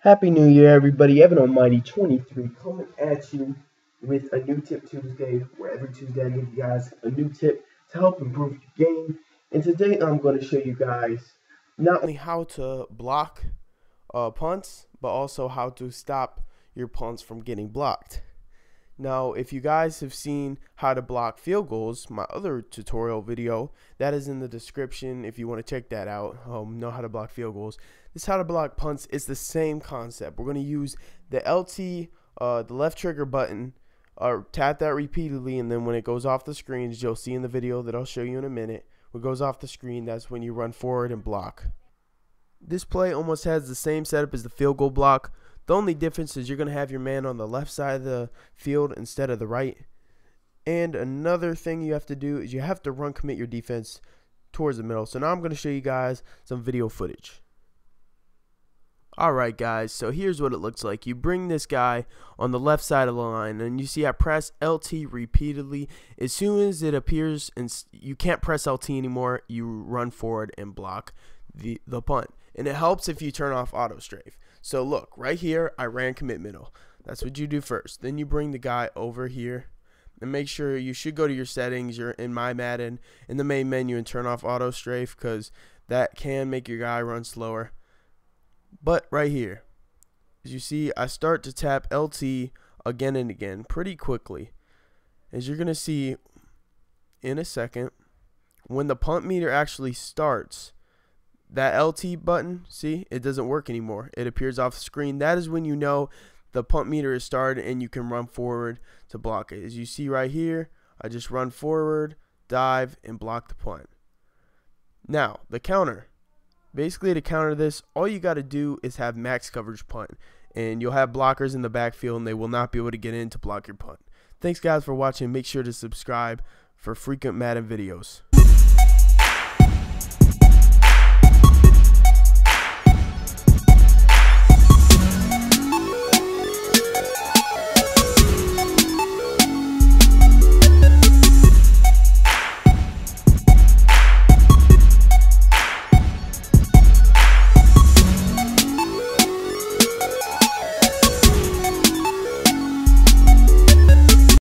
Happy New Year, everybody. Evan Almighty 23 coming at you with a new tip Tuesday, where every Tuesday I give you guys a new tip to help improve your game. And today I'm going to show you guys not only how to block uh, punts, but also how to stop your punts from getting blocked. Now, if you guys have seen how to block field goals, my other tutorial video, that is in the description if you want to check that out, um, know how to block field goals. This how to block punts is the same concept. We're going to use the LT, uh, the left trigger button, uh, tap that repeatedly, and then when it goes off the screen, as you'll see in the video that I'll show you in a minute, when it goes off the screen, that's when you run forward and block. This play almost has the same setup as the field goal block, the only difference is you're going to have your man on the left side of the field instead of the right. And another thing you have to do is you have to run commit your defense towards the middle. So now I'm going to show you guys some video footage. Alright guys, so here's what it looks like. You bring this guy on the left side of the line and you see I press LT repeatedly. As soon as it appears and you can't press LT anymore, you run forward and block the, the punt. And it helps if you turn off auto strafe. So look, right here, I ran commit middle. That's what you do first. Then you bring the guy over here and make sure you should go to your settings. You're in my Madden in the main menu and turn off auto strafe because that can make your guy run slower. But right here, as you see, I start to tap LT again and again pretty quickly. As you're going to see in a second, when the punt meter actually starts, that LT button, see, it doesn't work anymore. It appears off screen. That is when you know the punt meter is started and you can run forward to block it. As you see right here, I just run forward, dive, and block the punt. Now, the counter. Basically, to counter this, all you got to do is have max coverage punt. And you'll have blockers in the backfield and they will not be able to get in to block your punt. Thanks, guys, for watching. Make sure to subscribe for frequent Madden videos.